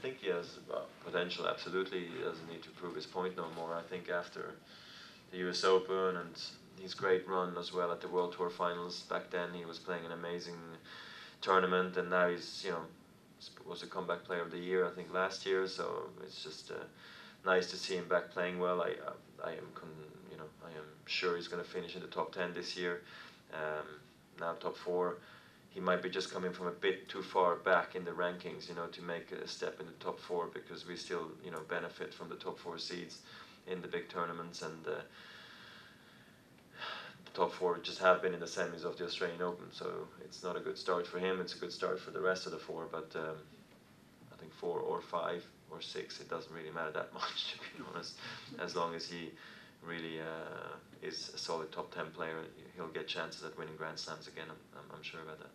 think he has uh, potential. Absolutely, he doesn't need to prove his point no more. I think after the U.S. Open and his great run as well at the World Tour Finals back then, he was playing an amazing tournament, and now he's you know was a comeback player of the year I think last year. So it's just uh, nice to see him back playing well. I uh, I am you know I am sure he's going to finish in the top ten this year. Um, now top four he might be just coming from a bit too far back in the rankings, you know, to make a step in the top four because we still, you know, benefit from the top four seeds in the big tournaments and uh, the top four just have been in the semis of the Australian Open, so it's not a good start for him. It's a good start for the rest of the four, but um, I think four or five or six, it doesn't really matter that much, to be honest, as long as he really uh, is a solid top 10 player, he'll get chances at winning Grand Slams again. I'm, I'm sure about that.